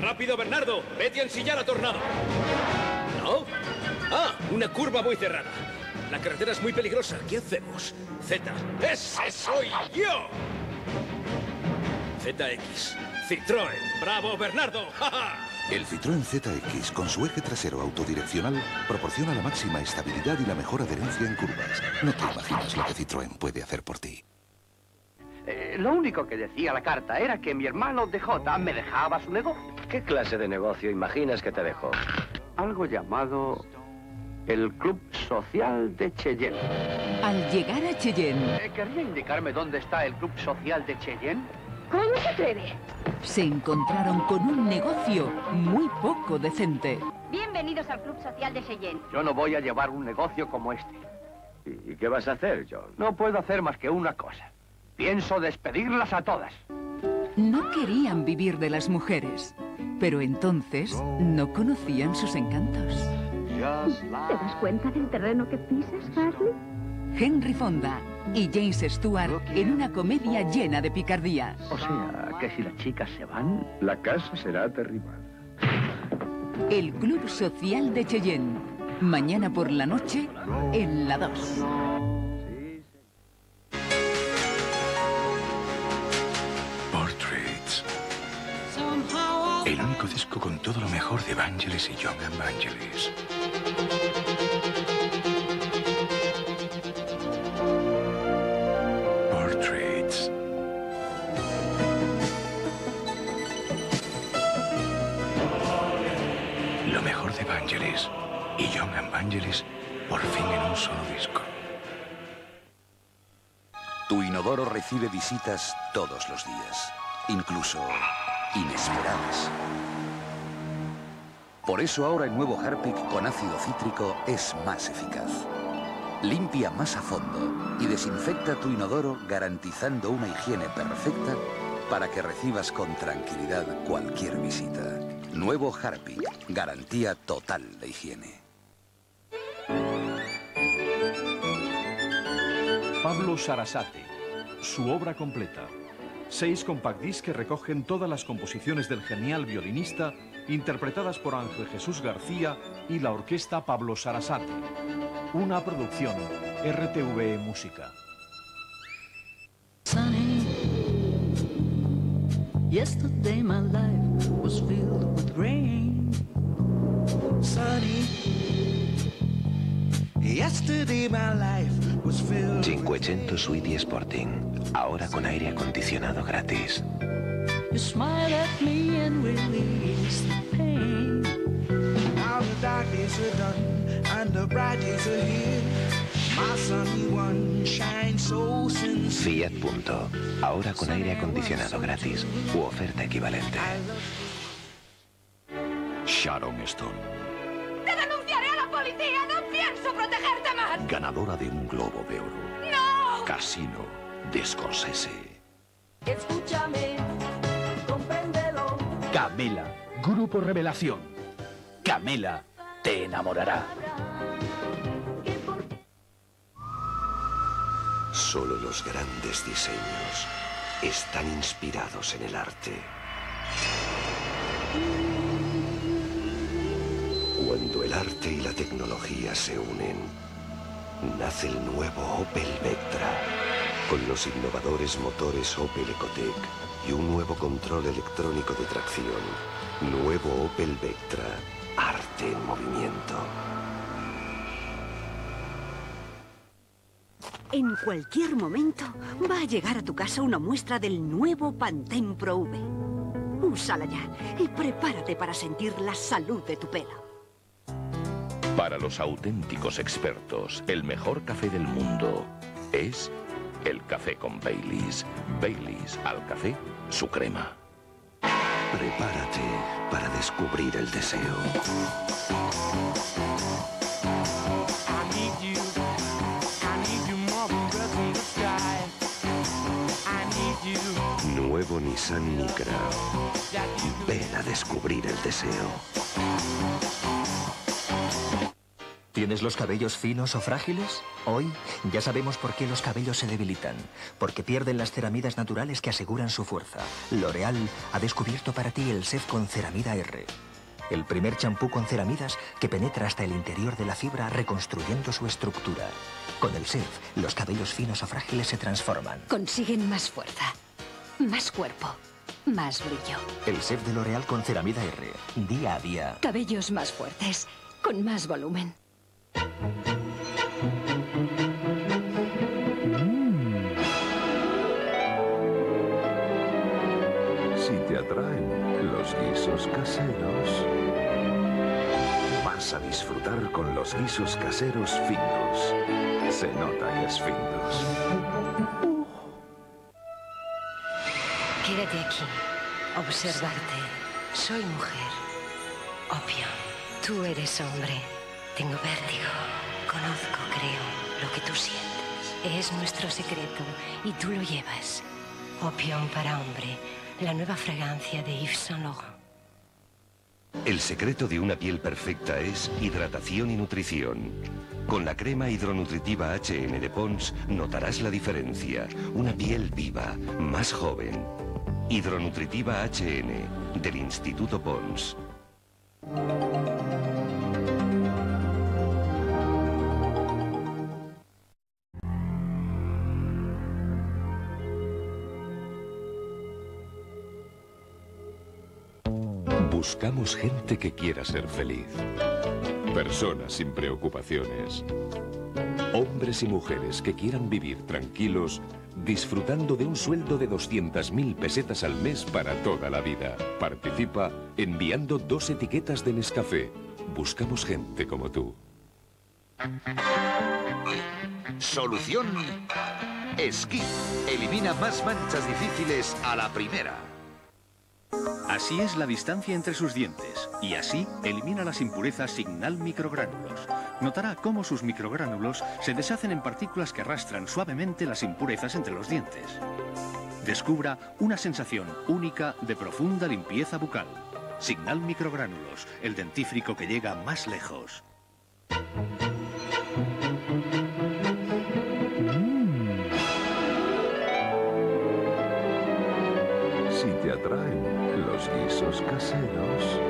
¡Rápido, Bernardo! ¡Vete a ensillar a Tornado! ¿No? Ah, una curva muy cerrada. La carretera es muy peligrosa. ¿Qué hacemos? Z. ¡Ese soy yo! ZX. Citroën. ¡Bravo, Bernardo! ¡Ja, ja! El Citroën ZX, con su eje trasero autodireccional, proporciona la máxima estabilidad y la mejor adherencia en curvas. No te imaginas lo que Citroën puede hacer por ti. Eh, lo único que decía la carta era que mi hermano DJ me dejaba su negocio. ¿Qué clase de negocio imaginas que te dejó? Algo llamado el Club Social de Cheyenne. Al llegar a Cheyenne, Eh, ¿Querría indicarme dónde está el Club Social de Cheyenne? ¿Cómo se atreve? Se encontraron con un negocio muy poco decente. Bienvenidos al Club Social de Cheyenne. Yo no voy a llevar un negocio como este. ¿Y qué vas a hacer, John? No puedo hacer más que una cosa. Pienso despedirlas a todas. No querían vivir de las mujeres, pero entonces no conocían sus encantos. ¿Te das cuenta del terreno que pisas, Harley? Henry Fonda y James Stewart en una comedia llena de picardía. O sea, que si las chicas se van... La casa será derribada. El Club Social de Cheyenne. Mañana por la noche en la 2. Portraits. El único disco con todo lo mejor de Vangelis y Young Vangelis. Young Vangelis por fin en un solo disco. Tu inodoro recibe visitas todos los días, incluso inesperadas. Por eso ahora el nuevo Harpic con ácido cítrico es más eficaz. Limpia más a fondo y desinfecta tu inodoro garantizando una higiene perfecta para que recibas con tranquilidad cualquier visita. Nuevo Harpic, garantía total de higiene. Pablo Sarasate, su obra completa. Seis compact discs que recogen todas las composiciones del genial violinista, interpretadas por Ángel Jesús García y la orquesta Pablo Sarasate. Una producción RTVE Música. Are here. My sunny one shines so sincere. Fiat Punto, ahora con aire acondicionado gratis u oferta equivalente. Sharon Stone, ¡Te denunciaré a la policía! ¡No pienso protegerte más! ganadora de un Globo de Oro. ¡No! Casino de Scorsese. Escúchame, compréndelo. Camela, Grupo Revelación. Camela te enamorará. Solo los grandes diseños están inspirados en el arte. Cuando el arte y la tecnología se unen, nace el nuevo Opel Vectra, con los innovadores motores Opel Ecotec y un nuevo control electrónico de tracción. Nuevo Opel Vectra, arte en movimiento. En cualquier momento va a llegar a tu casa una muestra del nuevo Pantene Pro V. Úsala ya y prepárate para sentir la salud de tu pelo. Para los auténticos expertos, el mejor café del mundo es el café con Baileys. Baileys al café, su crema. Prepárate para descubrir el deseo. Nuevo Nissan Micra. Ven a descubrir el deseo. ¿Tienes los cabellos finos o frágiles? Hoy ya sabemos por qué los cabellos se debilitan. Porque pierden las ceramidas naturales que aseguran su fuerza. L'Oreal ha descubierto para ti el SEF con ceramida R. El primer champú con ceramidas que penetra hasta el interior de la fibra reconstruyendo su estructura. Con el SEF, los cabellos finos o frágiles se transforman. Consiguen más fuerza, más cuerpo, más brillo. El SEF de L'Oreal con ceramida R. Día a día. Cabellos más fuertes, con más volumen. Si te atraen los guisos caseros, vas a disfrutar con los guisos caseros Findus. Se nota que es Findus. Quédate aquí. Observarte. Soy mujer. Obvio. Tú eres hombre. Tengo vértigo. Conozco, creo, lo que tú sientes. Es nuestro secreto y tú lo llevas. Opium para hombre. La nueva fragancia de Yves Saint Laurent. El secreto de una piel perfecta es hidratación y nutrición. Con la crema hidronutritiva HN de Pons notarás la diferencia. Una piel viva, más joven. Hidronutritiva HN del Instituto Pons. Buscamos gente que quiera ser feliz. Personas sin preocupaciones. Hombres y mujeres que quieran vivir tranquilos disfrutando de un sueldo de 200.000 pesetas al mes para toda la vida. Participa enviando dos etiquetas de Nescafé. Buscamos gente como tú. Solución Esquí. Elimina más manchas difíciles a la primera. Así es la distancia entre sus dientes y así elimina las impurezas Signal Microgránulos. Notará cómo sus microgránulos se deshacen en partículas que arrastran suavemente las impurezas entre los dientes. Descubra una sensación única de profunda limpieza bucal. Signal Microgránulos, el dentífrico que llega más lejos. Si te atraen los caseros,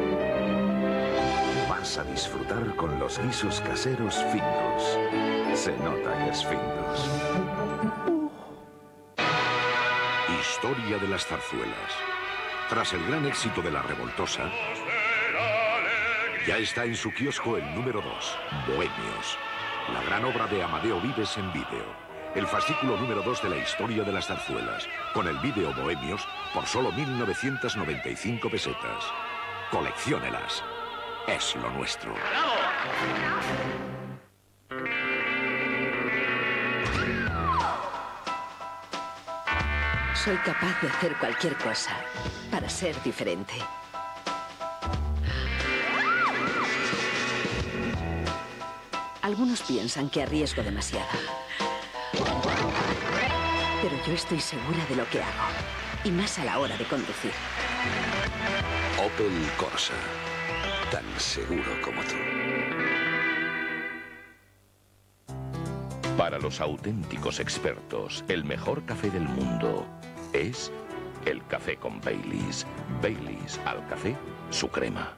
vas a disfrutar con los guisos caseros Findus. Se nota que es. Historia de las zarzuelas. Tras el gran éxito de La Revoltosa, ya está en su kiosco el número 2, Bohemios. La gran obra de Amadeo Vives en vídeo. El fascículo número 2 de la historia de las zarzuelas, con el vídeo Bohemios por solo 1.995 pesetas. Colecciónelas. Es lo nuestro. Soy capaz de hacer cualquier cosa para ser diferente. Algunos piensan que arriesgo demasiado. Yo estoy segura de lo que hago. Y más a la hora de conducir. Opel Corsa. Tan seguro como tú. Para los auténticos expertos, el mejor café del mundo es el café con Baileys. Baileys al café, su crema.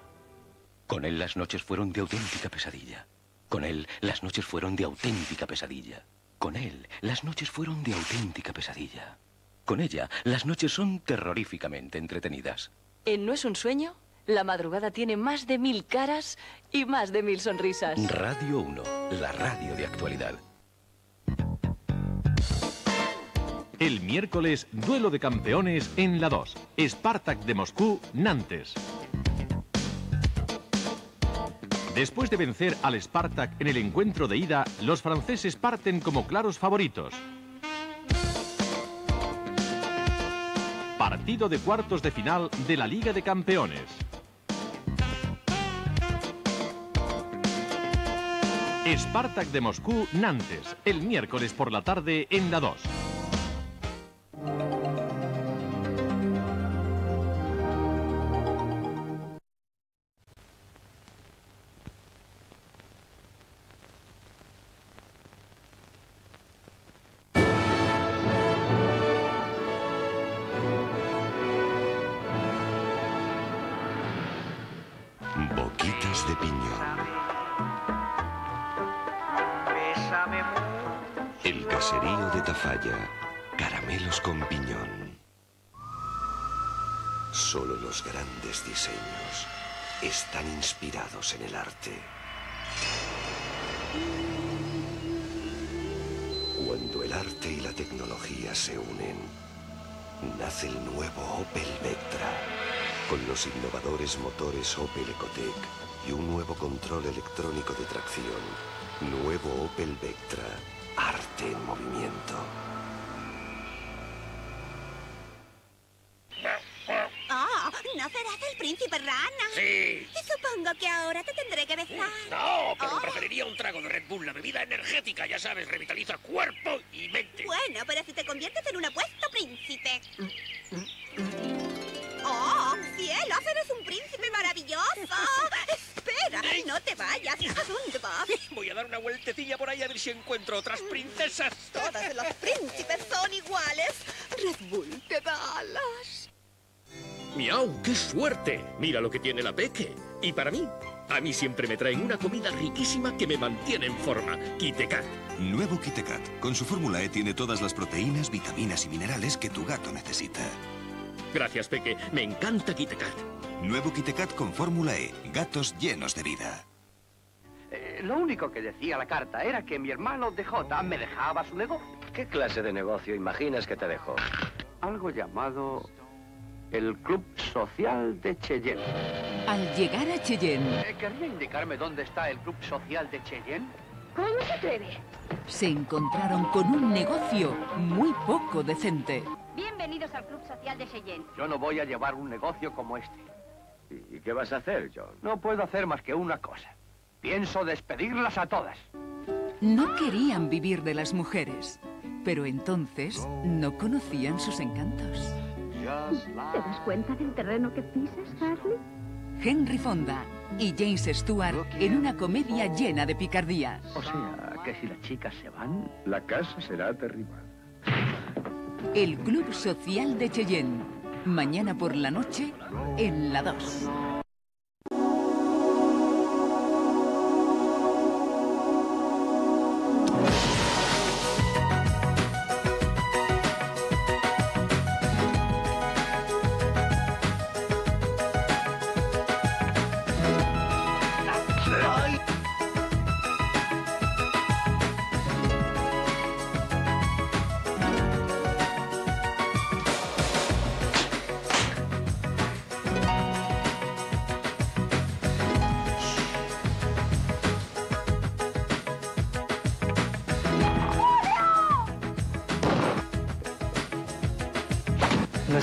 Con él las noches fueron de auténtica pesadilla. Con él las noches fueron de auténtica pesadilla. Con él las noches fueron de auténtica pesadilla. Con ella las noches son terroríficamente entretenidas. En No es un sueño, la madrugada tiene más de mil caras y más de mil sonrisas. Radio 1, la radio de actualidad. El miércoles, duelo de campeones en la 2. Spartak de Moscú, Nantes. Después de vencer al Spartak en el encuentro de ida, los franceses parten como claros favoritos. Partido de cuartos de final de la Liga de Campeones. Spartak de Moscú, Nantes, el miércoles por la tarde en la 2. De piñón. El caserío de Tafalla. Caramelos con piñón. Solo los grandes diseños están inspirados en el arte. Cuando el arte y la tecnología se unen, nace el nuevo Opel Vectra, con los innovadores motores Opel Ecotec y un nuevo control electrónico de tracción. Nuevo Opel Vectra, arte en movimiento. Oh, ¿no serás el príncipe rana? Sí. Y supongo que ahora te tendré que besar. No, pero Oh. preferiría un trago de Red Bull, la bebida energética, ya sabes, revitaliza cuerpo y mente. Bueno, pero si te conviertes en un apuesto príncipe. ¡Oh, cielos! ¡Eres un príncipe maravilloso! Te vayas. ¿A dónde vas? Voy a dar una vueltecilla por ahí a ver si encuentro otras princesas. Todos los príncipes son iguales. Red Bull te da alas. ¡Miau! ¡Qué suerte! Mira lo que tiene la Peque. Y para mí, a mí siempre me traen una comida riquísima que me mantiene en forma. Kitekat. Nuevo Kitekat. Con su fórmula E tiene todas las proteínas, vitaminas y minerales que tu gato necesita. Gracias, Peque. Me encanta Kitekat. Nuevo Kitekat con fórmula E. Gatos llenos de vida. Lo único que decía la carta era que mi hermano DJ me dejaba su negocio. ¿Qué clase de negocio imaginas que te dejó? Algo llamado el Club Social de Cheyenne. Al llegar a Cheyenne, Eh, ¿Querría indicarme dónde está el Club Social de Cheyenne? ¿Cómo se atreve? se encontraron con un negocio muy poco decente. Bienvenidos al Club Social de Cheyenne. Yo no voy a llevar un negocio como este. ¿Y qué vas a hacer, John? No puedo hacer más que una cosa. Pienso despedirlas a todas. No querían vivir de las mujeres, pero entonces no conocían sus encantos. ¿Te das cuenta del terreno que pisas, Harley? Henry Fonda y James Stewart en una comedia llena de picardía. O sea, que si las chicas se van... La casa será derribada. El Club Social de Cheyenne. Mañana por la noche en la 2.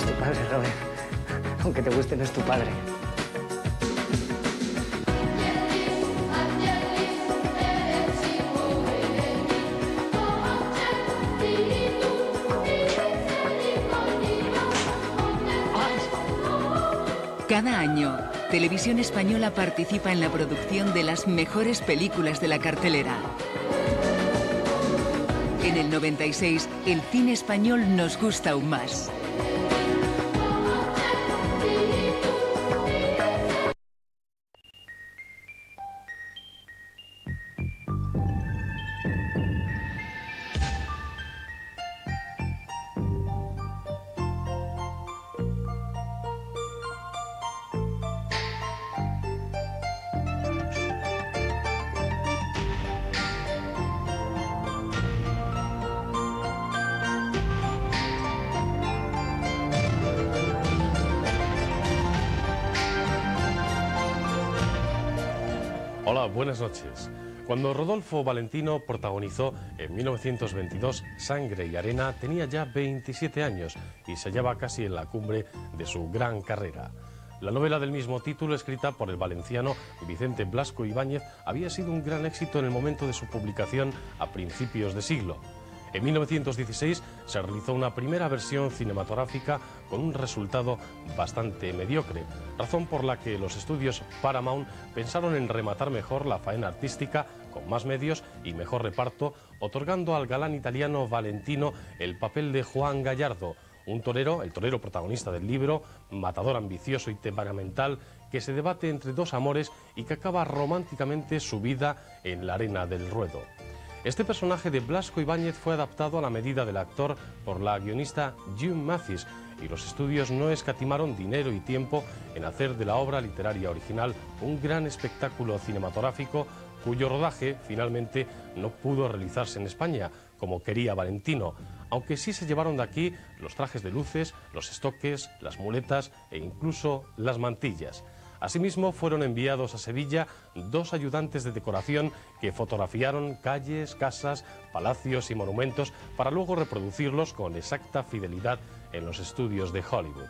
Tu padre, Robert. Aunque te guste, no es tu padre. Cada año, Televisión Española participa en la producción de las mejores películas de la cartelera. En el 96, el cine español nos gusta aún más. Buenas noches. Cuando Rodolfo Valentino protagonizó en 1922 Sangre y Arena, tenía ya 27 años y se hallaba casi en la cumbre de su gran carrera. La novela del mismo título, escrita por el valenciano Vicente Blasco Ibáñez, había sido un gran éxito en el momento de su publicación a principios de siglo. En 1916 se realizó una primera versión cinematográfica con un resultado bastante mediocre, razón por la que los estudios Paramount pensaron en rematar mejor la faena artística con más medios y mejor reparto, otorgando al galán italiano Valentino el papel de Juan Gallardo, Un torero, el torero protagonista del libro, matador ambicioso y temperamental, que se debate entre dos amores y que acaba románticamente su vida en la arena del ruedo. Este personaje de Blasco Ibáñez fue adaptado a la medida del actor por la guionista June Mathis y los estudios no escatimaron dinero y tiempo en hacer de la obra literaria original un gran espectáculo cinematográfico cuyo rodaje finalmente no pudo realizarse en España, como quería Valentino, aunque sí se llevaron de aquí los trajes de luces, los estoques, las muletas e incluso las mantillas. Asimismo, fueron enviados a Sevilla dos ayudantes de decoración que fotografiaron calles, casas, palacios y monumentos para luego reproducirlos con exacta fidelidad en los estudios de Hollywood.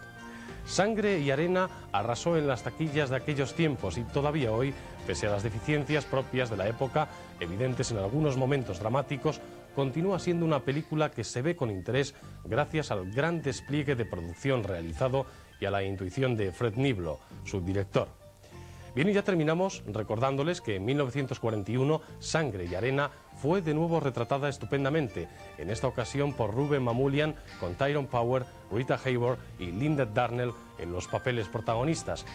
Sangre y arena arrasó en las taquillas de aquellos tiempos y todavía hoy, pese a las deficiencias propias de la época, evidentes en algunos momentos dramáticos, continúa siendo una película que se ve con interés gracias al gran despliegue de producción realizado y a la intuición de Fred Niblo, su director. Bien, y ya terminamos recordándoles que en 1941 Sangre y Arena fue de nuevo retratada estupendamente, en esta ocasión por Ruben Mamulian con Tyrone Power, Rita Hayworth y Linda Darnell en los papeles protagonistas.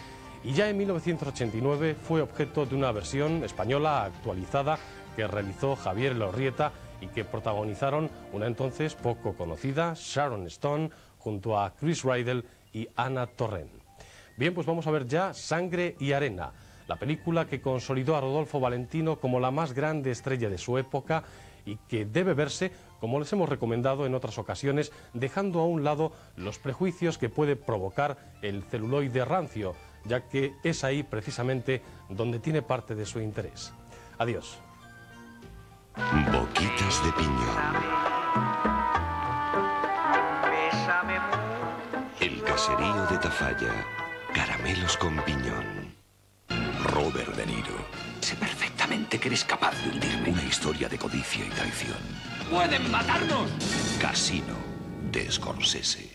Y ya en 1989 fue objeto de una versión española actualizada que realizó Javier Lorrieta y que protagonizaron una entonces poco conocida Sharon Stone junto a Chris Rydell y Anna Torren. Bien, pues vamos a ver ya Sangre y Arena, la película que consolidó a Rodolfo Valentino como la más grande estrella de su época y que debe verse, como les hemos recomendado en otras ocasiones, dejando a un lado los prejuicios que puede provocar el celuloide rancio, ya que es ahí precisamente donde tiene parte de su interés. Adiós. Boquitas de piñón. Caserío de Tafalla. Caramelos con piñón. Robert De Niro. Sé perfectamente que eres capaz de hundirme. Una historia de codicia y traición. ¡Pueden matarnos! Casino de Scorsese.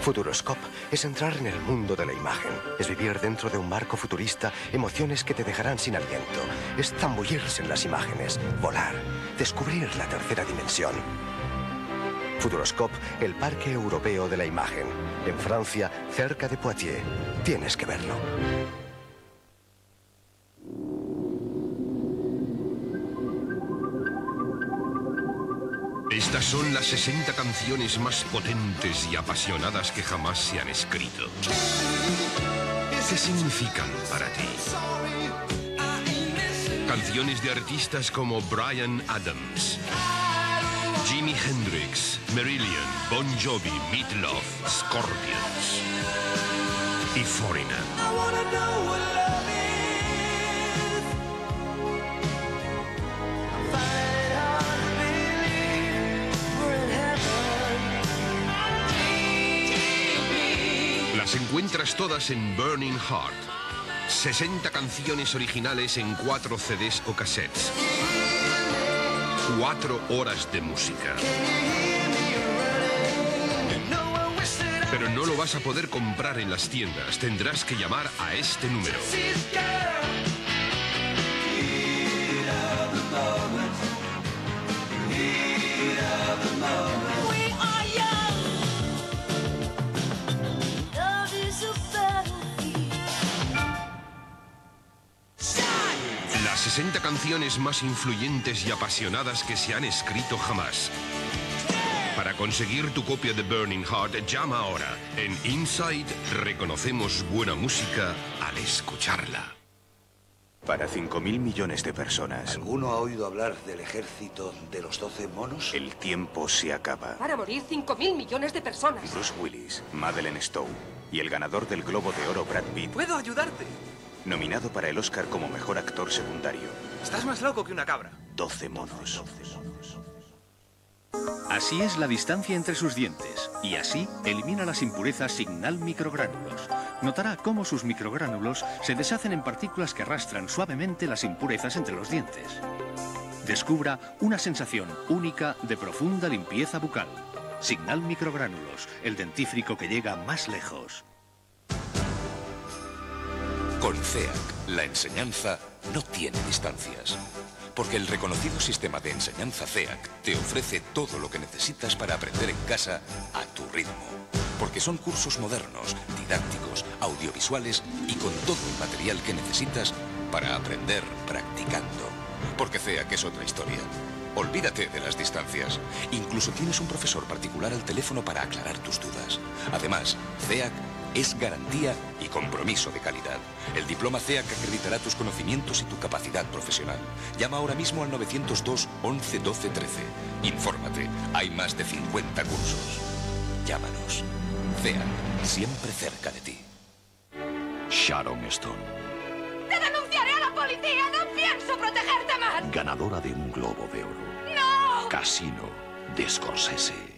Futuroscope es entrar en el mundo de la imagen. Es vivir dentro de un marco futurista, emociones que te dejarán sin aliento. Es zambullirse en las imágenes, volar, descubrir la tercera dimensión. Futuroscope, el Parque Europeo de la Imagen. En Francia, cerca de Poitiers. Tienes que verlo. Estas son las 60 canciones más potentes y apasionadas que jamás se han escrito. ¿Qué significan para ti? Canciones de artistas como Brian Adams, Jimi Hendrix, Marillion, Bon Jovi, Meatloaf, Scorpions y Foreigner. Las encuentras todas en Burning Heart. 60 canciones originales en 4 CDs o cassettes. 4 horas de música. Pero no lo vas a poder comprar en las tiendas. Tendrás que llamar a este número. 60 canciones más influyentes y apasionadas que se han escrito jamás. Para conseguir tu copia de Burning Heart, llama ahora. En Inside reconocemos buena música al escucharla. Para 5.000 millones de personas. ¿Alguno ha oído hablar del ejército de los 12 monos? El tiempo se acaba. Para morir 5.000 millones de personas. Bruce Willis, Madeleine Stowe y el ganador del Globo de Oro Brad Pitt, ¿Puedo ayudarte? Nominado para el Oscar como mejor actor secundario. Estás más loco que una cabra. 12 monos. Así es la distancia entre sus dientes y así elimina las impurezas Signal Microgránulos. Notará cómo sus microgránulos se deshacen en partículas que arrastran suavemente las impurezas entre los dientes. Descubra una sensación única de profunda limpieza bucal. Signal Microgránulos, el dentífrico que llega más lejos. Con CEAC, la enseñanza no tiene distancias. Porque el reconocido sistema de enseñanza CEAC te ofrece todo lo que necesitas para aprender en casa a tu ritmo. Porque son cursos modernos, didácticos, audiovisuales y con todo el material que necesitas para aprender practicando. Porque CEAC es otra historia. Olvídate de las distancias. Incluso tienes un profesor particular al teléfono para aclarar tus dudas. Además, CEAC es garantía y compromiso de calidad. El diploma CEAC acreditará tus conocimientos y tu capacidad profesional. Llama ahora mismo al 902 11 12 13. Infórmate. Hay más de 50 cursos. Llámanos. CEAC, siempre cerca de ti. Sharon Stone, ¡Te denunciaré a la policía! ¡No pienso protegerte más! ganadora de un Globo de Oro. ¡No! Casino de Scorsese.